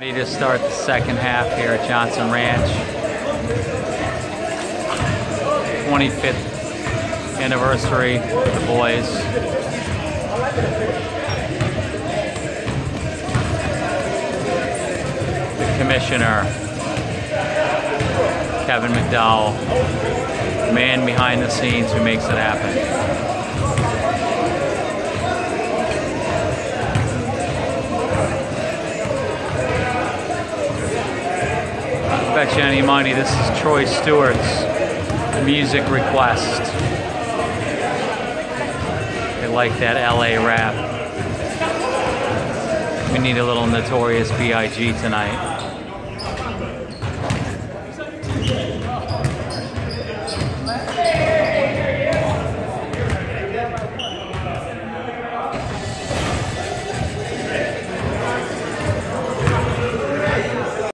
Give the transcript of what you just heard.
Ready to start the second half here at Johnson Ranch. 25th anniversary for the boys. The commissioner, Kevin McDowell, man behind the scenes who makes it happen. Any money this is Troy Stewart's music request. They like that LA rap. We need a little notorious B.I.G. tonight.